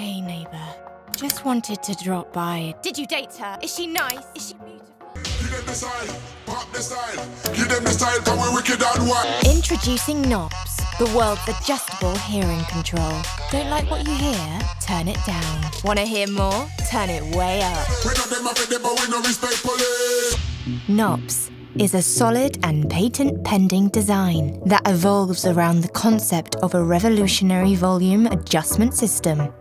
Hey, neighbour. Just wanted to drop by. Did you date her? Is she nice? Is she beautiful? Give them the style, pop the style. Give them the style, come we wicked and wild. Introducing Knops, the world's adjustable hearing control. Don't like what you hear? Turn it down. Want to hear more? Turn it way up. We know them have it, but we no respect police. Knops is a solid and patent pending design that evolves around the concept of a revolutionary volume adjustment system.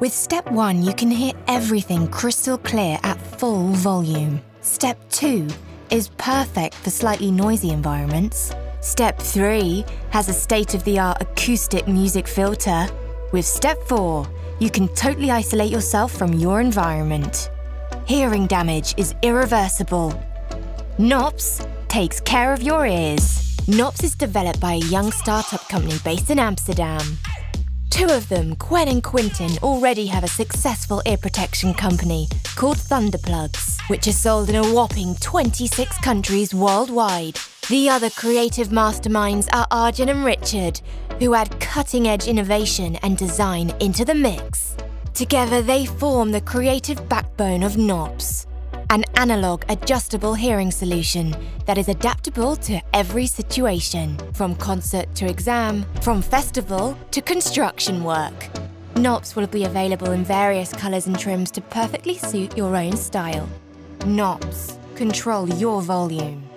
With step one, you can hear everything crystal clear at full volume. Step two is perfect for slightly noisy environments. Step three has a state of the art acoustic music filter. With step four, you can totally isolate yourself from your environment. Hearing damage is irreversible Knops takes care of your ears. Knops is developed by a young startup company based in Amsterdam. Two of them, Gwen and Quintin, already have a successful ear protection company called Thunderplugs, which is sold in a whopping 26 countries worldwide. The other creative masterminds are Arjun and Richard, who add cutting edge innovation and design into the mix. Together, they form the creative backbone of Knops an analog adjustable hearing solution that is adaptable to every situation, from concert to exam, from festival to construction work. Knops will be available in various colours and trims to perfectly suit your own style. Knops, control your volume.